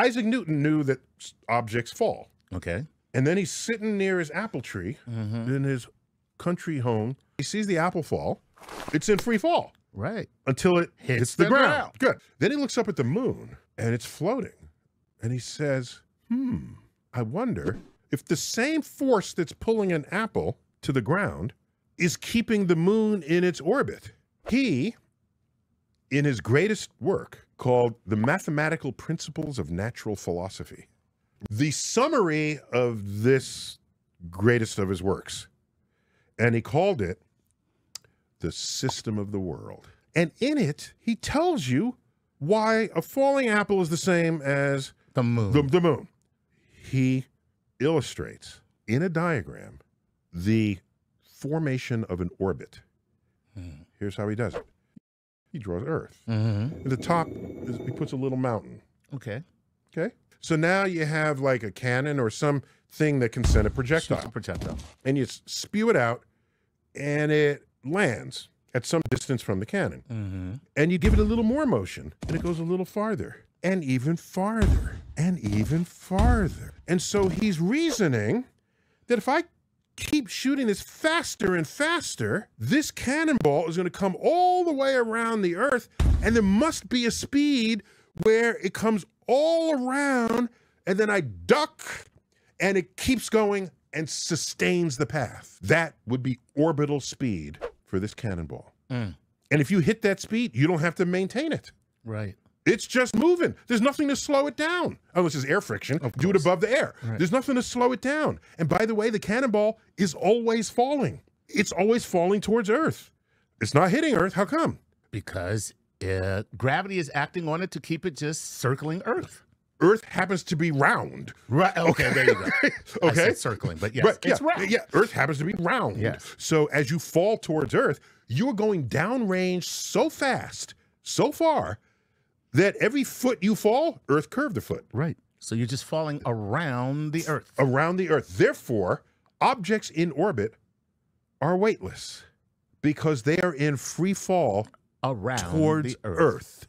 Isaac Newton knew that objects fall. Okay. And then he's sitting near his apple tree Mm-hmm. in his country home. He sees the apple fall. It's in free fall Right. until it hits, Hits the, the ground. ground. Good. Then he looks up at the moon and it's floating. And he says, Hmm, I wonder if the same force that's pulling an apple to the ground is keeping the moon in its orbit. He, in his greatest work called The Mathematical Principles of Natural Philosophy, the summary of this greatest of his works, and he called it The System of the World. And in it, he tells you why a falling apple is the same as The moon. the, the moon. He illustrates in a diagram the formation of an orbit. Hmm. Here's how he does it. He draws Earth. mm-hmm. At the top, is, he puts a little mountain. Okay. Okay. So now you have like a cannon or some thing that can send a Shoots a projectile, projectile. and you spew it out, and it lands at some distance from the cannon. Mm-hmm. And you give it a little more motion, and it goes a little farther, and even farther, and even farther. And so he's reasoning that if I keep shooting this faster and faster, this cannonball is going to come all the way around the Earth, and there must be a speed where it comes all around, and then I duck, and it keeps going and sustains the path. That would be orbital speed for this cannonball. Mm. And if you hit that speed, you don't have to maintain it. Right. It's just moving. There's nothing to slow it down. Unless it's air friction, do it above the air. Right. There's nothing to slow it down. And by the way, the cannonball is always falling. It's always falling towards Earth. It's not hitting Earth. How come? Because uh, gravity is acting on it to keep it just circling Earth. Earth happens to be round. Right. Okay. There you go. Okay. circling, but yes, it's yeah, round. Yeah, Earth happens to be round. Yes. So as you fall towards Earth, you're going downrange so fast, so far, that every foot you fall, Earth curved a foot Right. So you're just falling around the Earth. around the Earth. Therefore, objects in orbit are weightless because they are in free fall Around towards the Earth. Earth.